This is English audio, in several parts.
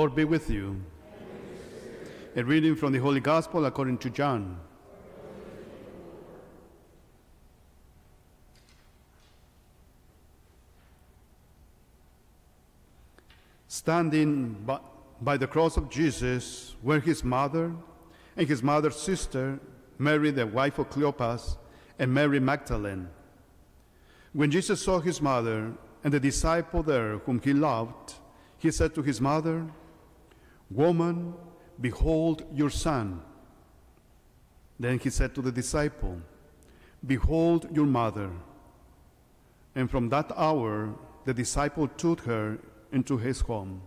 Lord be with you. A reading from the Holy Gospel according to John. Standing by, by the cross of Jesus were his mother and his mother's sister, Mary, the wife of Cleopas, and Mary Magdalene. When Jesus saw his mother and the disciple there whom he loved, he said to his mother, Woman, behold your son. Then he said to the disciple, Behold your mother. And from that hour, the disciple took her into his home.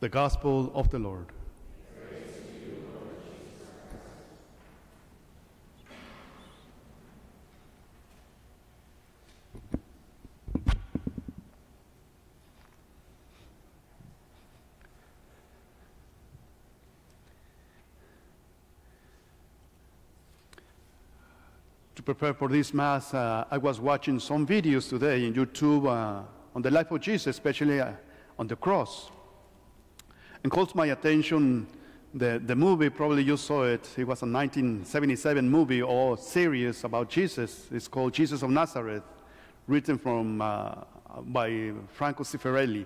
The Gospel of the Lord. Prepare for this Mass, uh, I was watching some videos today in YouTube uh, on the life of Jesus, especially uh, on the cross. And calls my attention the, the movie, probably you saw it. It was a 1977 movie or series about Jesus. It's called Jesus of Nazareth, written from, uh, by Franco Zeffirelli.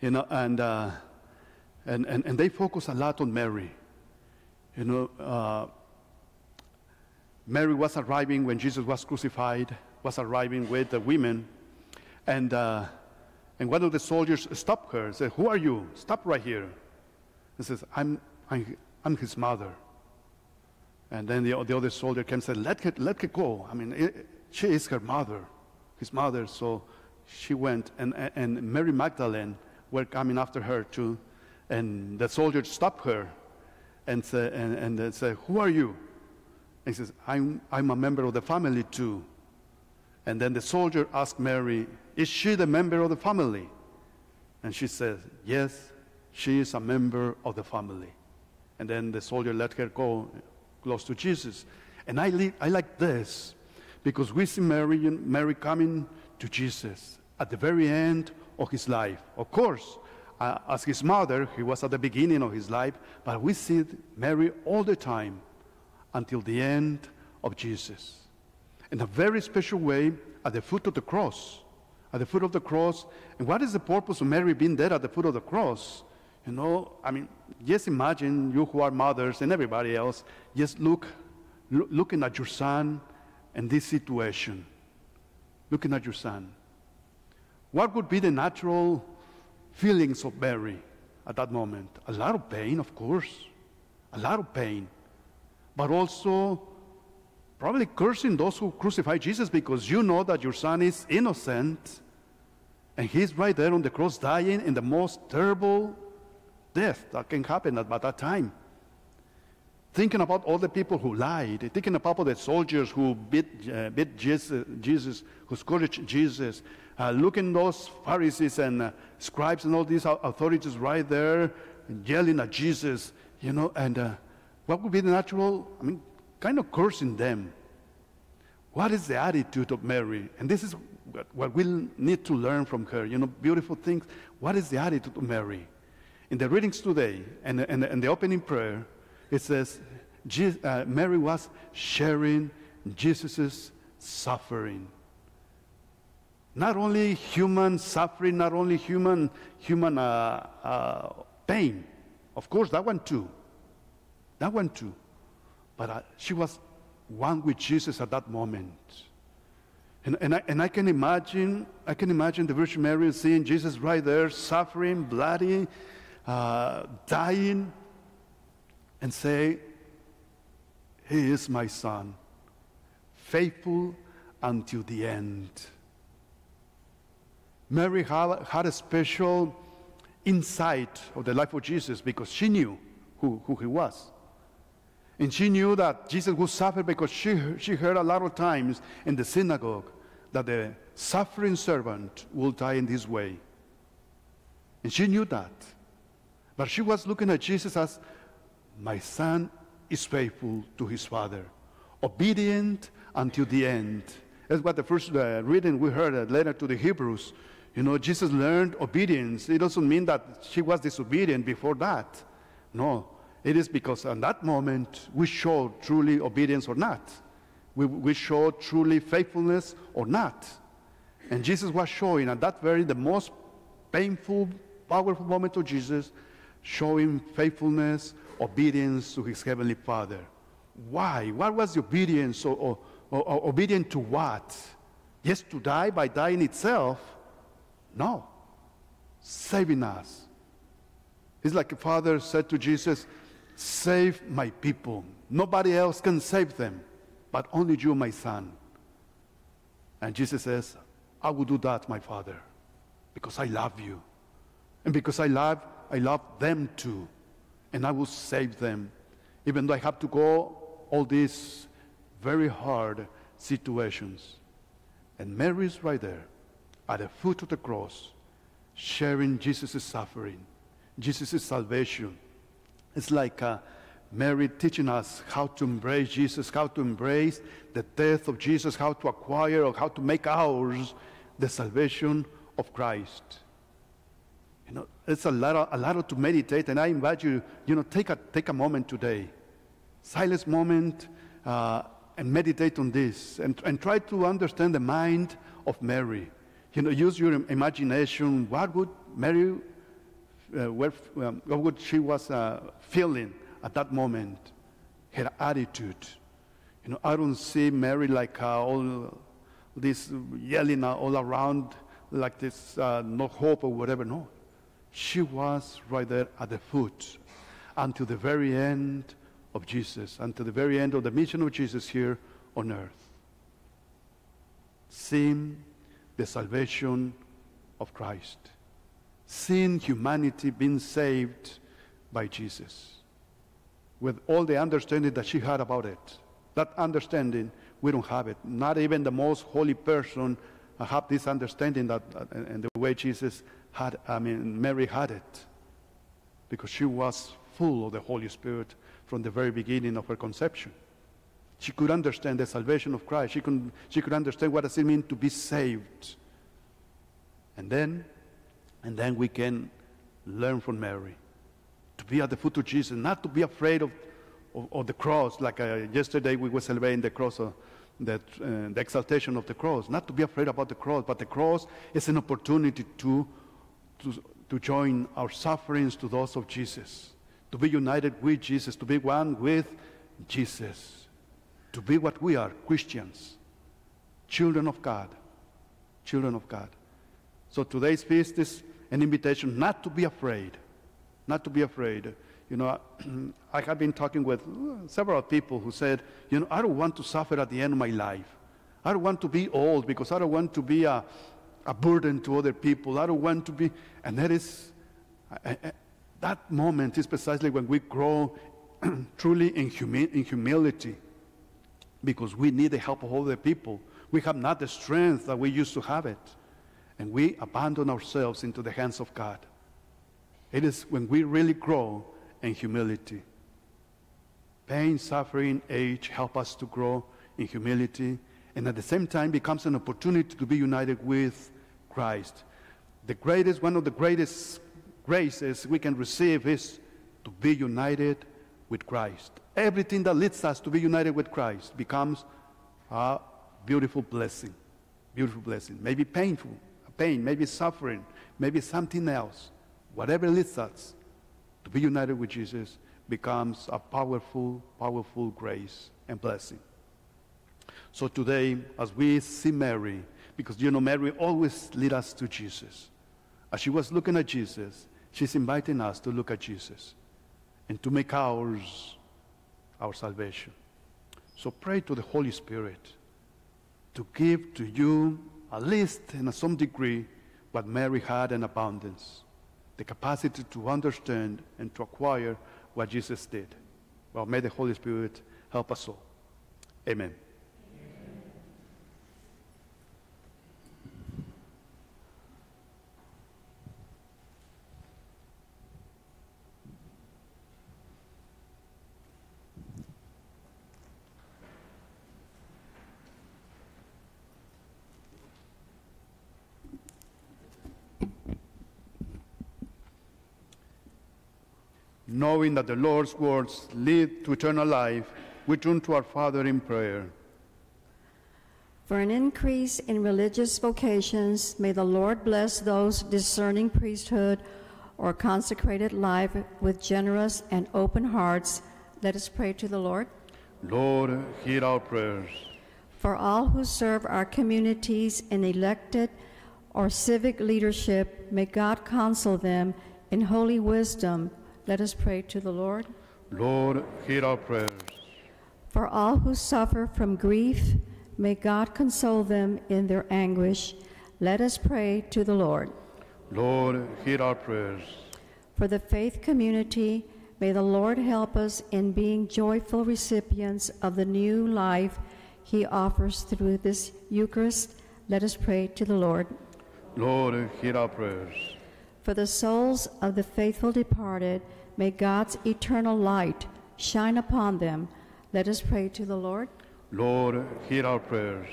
You know, and, uh, and, and, and they focus a lot on Mary. You know, uh, Mary was arriving when Jesus was crucified, was arriving with the women, and, uh, and one of the soldiers stopped her and said, Who are you? Stop right here. He says, I'm, I'm, I'm his mother. And then the, the other soldier came and said, Let her, let her go. I mean, it, she is her mother, his mother. So she went, and, and Mary Magdalene were coming after her too. And the soldier stopped her and, say, and, and said, Who are you? He says, I'm, I'm a member of the family too. And then the soldier asked Mary, Is she the member of the family? And she says, Yes, she is a member of the family. And then the soldier let her go close to Jesus. And I, li- I like this because we see Mary, Mary coming to Jesus at the very end of his life. Of course, uh, as his mother, he was at the beginning of his life, but we see Mary all the time until the end of Jesus. In a very special way, at the foot of the cross. At the foot of the cross. And what is the purpose of Mary being there at the foot of the cross? You know, I mean, just imagine you who are mothers and everybody else, just look, lo- looking at your son in this situation. Looking at your son. What would be the natural feelings of Mary at that moment? A lot of pain, of course. A lot of pain but also probably cursing those who crucify Jesus because you know that your son is innocent and he's right there on the cross dying in the most terrible death that can happen at, at that time. Thinking about all the people who lied, thinking about all the soldiers who beat, uh, beat Jesus, Jesus, who scourged Jesus, uh, looking those Pharisees and uh, scribes and all these authorities right there yelling at Jesus, you know, and uh, what would be the natural, I mean, kind of cursing them. What is the attitude of Mary? And this is what we'll need to learn from her. You know, beautiful things. What is the attitude of Mary? In the readings today and, and, and the opening prayer, it says Jesus, uh, Mary was sharing Jesus' suffering. Not only human suffering, not only human, human uh, uh, pain. Of course, that one too. That one too. But uh, she was one with Jesus at that moment. And, and, I, and I can imagine, I can imagine the Virgin Mary seeing Jesus right there, suffering, bloody, uh, dying, and say, He is my son, faithful until the end. Mary had, had a special insight of the life of Jesus because she knew who, who he was. And she knew that Jesus would suffer because she, she heard a lot of times in the synagogue that the suffering servant will die in this way. And she knew that. But she was looking at Jesus as, my son is faithful to his father, obedient until the end. That's what the first uh, reading we heard, a letter to the Hebrews. You know, Jesus learned obedience. It doesn't mean that she was disobedient before that. No, it is because at that moment we showed truly obedience or not. We, we truly faithfulness or not. And Jesus was showing at that very, the most painful, powerful moment of Jesus, showing faithfulness, obedience to his heavenly Father. Why? What was the obedience or, or, or obedient to what? Yes, to die by dying itself? No. Saving us. It's like a father said to Jesus, Save my people. Nobody else can save them, but only you, my son. And Jesus says, I will do that, my father, because I love you. And because I love, I love them too. And I will save them, even though I have to go all these very hard situations. And Mary is right there at the foot of the cross, sharing Jesus' suffering, Jesus' salvation. It's like uh, Mary teaching us how to embrace Jesus, how to embrace the death of Jesus, how to acquire or how to make ours the salvation of Christ. You know, it's a lot, of, a lot to meditate, and I invite you, you know, take a, take a moment today, silence moment, uh, and meditate on this, and, and try to understand the mind of Mary. You know, use your imagination. What would Mary, uh, where, um, what she was uh, feeling at that moment? Her attitude. You know, I don't see Mary like uh, all this yelling all around like this, uh, no hope or whatever. No. She was right there at the foot until the very end of Jesus, until the very end of the mission of Jesus here on earth. Seeing the salvation of Christ. Seeing humanity being saved by Jesus. With all the understanding that she had about it. That understanding we don't have it. Not even the most holy person have this understanding that, uh, and the way Jesus had, I mean, Mary had it. Because she was full of the Holy Spirit from the very beginning of her conception. She could understand the salvation of Christ. She could, she could understand what does it mean to be saved. And then, and then we can learn from Mary. To be at the foot of Jesus, not to be afraid of, of, of the cross. Like uh, yesterday we were celebrating the cross of, that, uh, the exaltation of the cross, not to be afraid about the cross, but the cross is an opportunity to, to, to join our sufferings to those of Jesus, to be united with Jesus, to be one with Jesus, to be what we are, Christians, children of God, children of God. So today's feast is an invitation not to be afraid, not to be afraid. You know, I have been talking with several people who said, you know, I don't want to suffer at the end of my life. I don't want to be old because I don't want to be a, a burden to other people. I don't want to be, and that is, that moment is precisely when we grow truly in, humi- in humility because we need the help of other people. We have not the strength that we used to have it. And we abandon ourselves into the hands of God. It is when we really grow in humility. Pain, suffering, age help us to grow in humility and at the same time becomes an opportunity to be united with Christ. The greatest, one of the greatest graces we can receive is to be united with Christ. Everything that leads us to be united with Christ becomes a beautiful blessing. Beautiful blessing. Maybe painful, pain, maybe suffering, maybe something else. Whatever leads us to be united with Jesus becomes a powerful, powerful grace and blessing. So today, as we see Mary, because you know, Mary always lead us to Jesus. As she was looking at Jesus, she's inviting us to look at Jesus and to make ours our salvation. So pray to the Holy Spirit to give to you, at least in some degree, what Mary had in abundance the capacity to understand and to acquire what Jesus did. Well, may the Holy Spirit help us all. Amen. Knowing that the Lord's words lead to eternal life, we turn to our Father in prayer. For an increase in religious vocations, may the Lord bless those discerning priesthood or consecrated life with generous and open hearts. Let us pray to the Lord. Lord, hear our prayers. For all who serve our communities in elected or civic leadership, may God counsel them in holy wisdom. Let us pray to the Lord. Lord, hear our prayers. For all who suffer from grief, may God console them in their anguish. Let us pray to the Lord. Lord, hear our prayers. For the faith community, may the Lord help us in being joyful recipients of the new life he offers through this Eucharist. Let us pray to the Lord. Lord, hear our prayers. For the souls of the faithful departed, may God's eternal light shine upon them. Let us pray to the Lord. Lord, hear our prayers.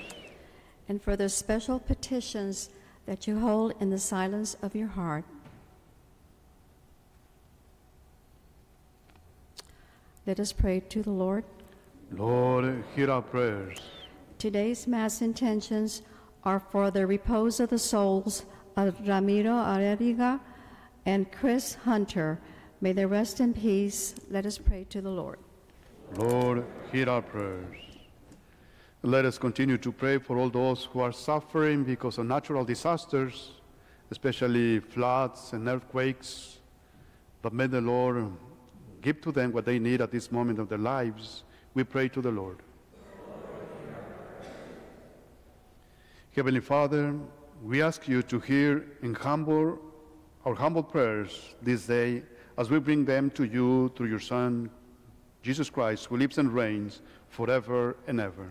And for the special petitions that you hold in the silence of your heart. Let us pray to the Lord. Lord, hear our prayers. Today's Mass intentions are for the repose of the souls Ramiro Areriga and Chris Hunter. May they rest in peace. Let us pray to the Lord. Lord, hear our prayers. Let us continue to pray for all those who are suffering because of natural disasters, especially floods and earthquakes. But may the Lord give to them what they need at this moment of their lives. We pray to the Lord. Heavenly Father, we ask you to hear in humble, our humble prayers this day as we bring them to you through your Son, Jesus Christ, who lives and reigns forever and ever.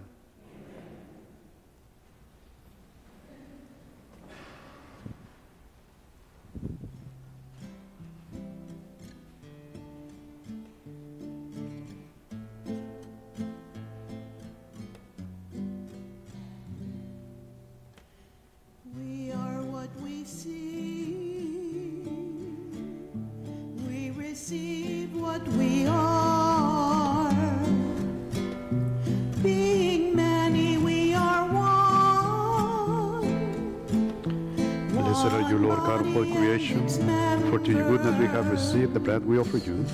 We the bread we offer you.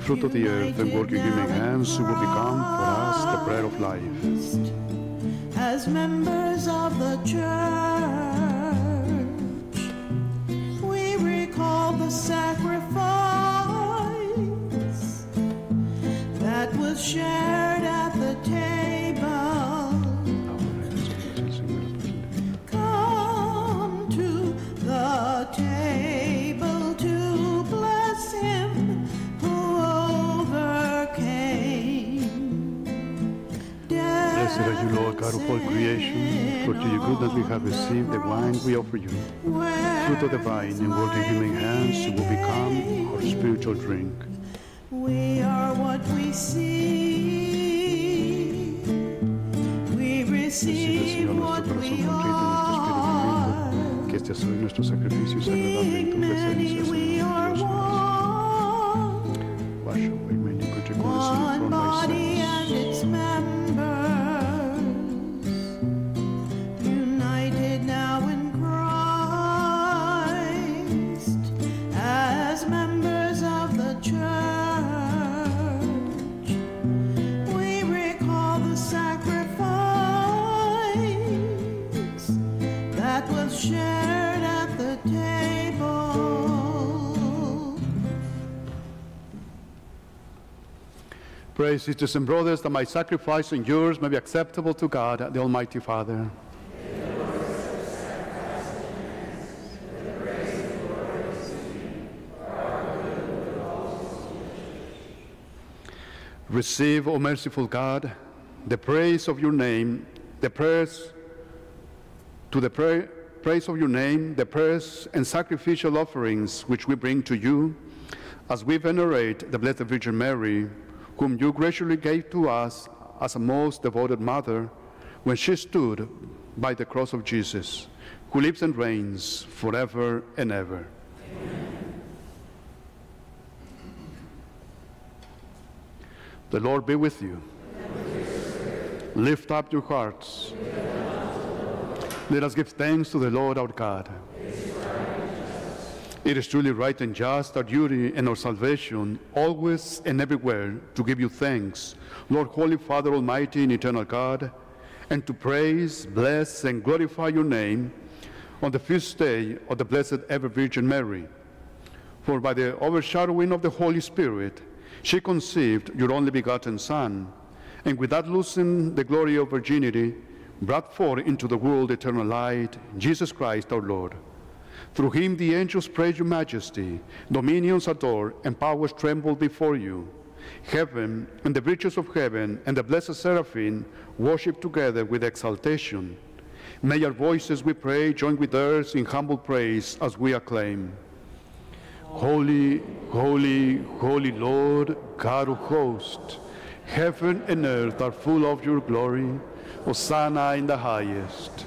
Fruit of the earth and work of human hands, you will become for us the bread of life. As members of the church, we recall the sacrifice that was shared are you, Lord God of all creation, for to your goodness we have received the wine we offer you. Fruit of the vine and work of human hands, will become our spiritual drink. We are what we see. We receive what we corazón contrito y nuestro espíritu are. que este sea nuestro sacrificio y agradable en tu presencia, Pray, sisters and brothers, that my sacrifice and yours may be acceptable to God, the Almighty Father. Receive, O merciful God, the praise of your name, the prayers to the pra- praise of your name, the prayers and sacrificial offerings which we bring to you, as we venerate the Blessed Virgin Mary, whom you graciously gave to us as a most devoted mother when she stood by the cross of Jesus, who lives and reigns forever and ever. The Lord be with you. Lift up your hearts. Let us give thanks to the Lord our God. It is truly right and just, our duty and our salvation, always and everywhere, to give you thanks, Lord, Holy Father, Almighty and Eternal God, and to praise, bless, and glorify your name on the feast day of the Blessed Ever Virgin Mary. For by the overshadowing of the Holy Spirit, she conceived your only begotten Son, and without losing the glory of virginity, brought forth into the world eternal light, Jesus Christ our Lord. Through him the angels praise your majesty, dominions adore, and powers tremble before you. Heaven and the riches of heaven and the blessed seraphim worship together with exaltation. May our voices, we pray, join with theirs in humble praise as we acclaim. Holy, holy, holy Lord, God of hosts, heaven and earth are full of your glory. Hosanna in the highest.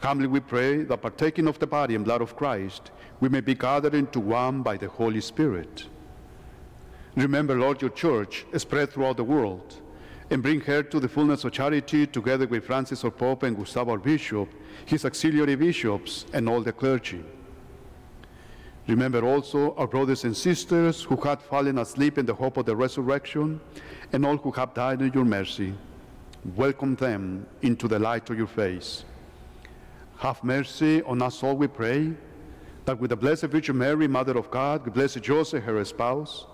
Humbly we pray that partaking of the body and blood of Christ, we may be gathered into one by the Holy Spirit. Remember, Lord, your church spread throughout the world, and bring her to the fullness of charity together with Francis our Pope and Gustavo our Bishop, his auxiliary bishops, and all the clergy. Remember also our brothers and sisters who had fallen asleep in the hope of the resurrection, and all who have died in your mercy. Welcome them into the light of your face. Have mercy on us all, we pray, that with the Blessed Virgin Mary, Mother of God, with Blessed Joseph, her spouse,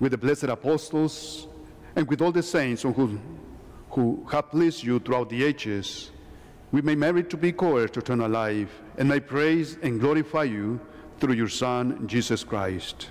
with the blessed apostles, and with all the saints who, who have pleased you throughout the ages, we may merit to be co-heirs to eternal life, and may praise and glorify you through your Son, Jesus Christ.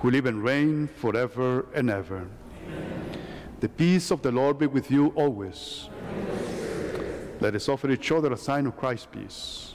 who live and reign forever and ever. Amen. The peace of the Lord be with you always. Let us offer each other a sign of Christ's peace.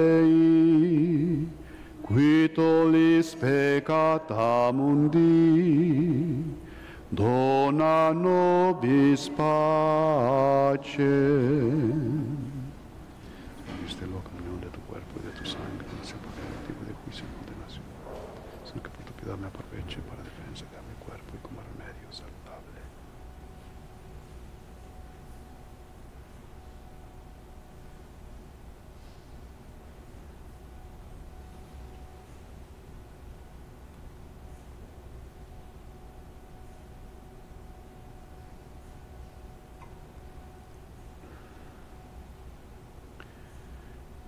peccata mundi, dona nobis pacem.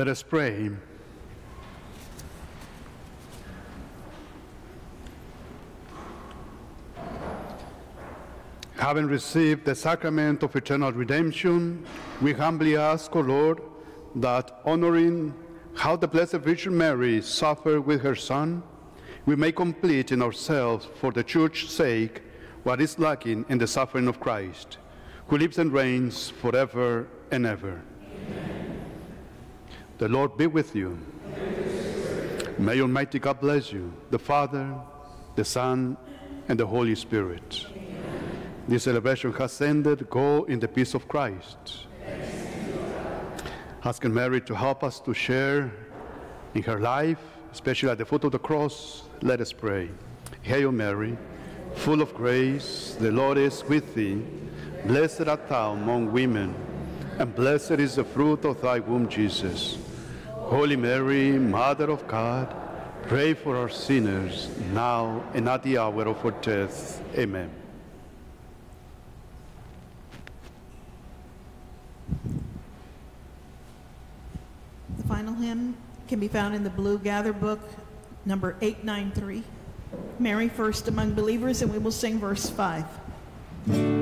Let us pray. Having received the sacrament of eternal redemption, we humbly ask, O Lord, that honoring how the Blessed Virgin Mary suffered with her Son, we may complete in ourselves, for the Church's sake, what is lacking in the suffering of Christ, who lives and reigns forever and ever. The Lord be with you. May Almighty God bless you, the Father, the Son, and the Holy Spirit. Amen. This celebration has ended. Go in the peace of Christ. Asking Mary to help us to share in her life, especially at the foot of the cross, let us pray. Hail Mary, full of grace, the Lord is with thee. Blessed art thou among women, and blessed is the fruit of thy womb, Jesus. Holy Mary, Mother of God, pray for our sinners, now and at the hour of our death. Amen. The final hymn can be found in the Blue Gather Book, number 893. Mary first among believers, and we will sing verse 5.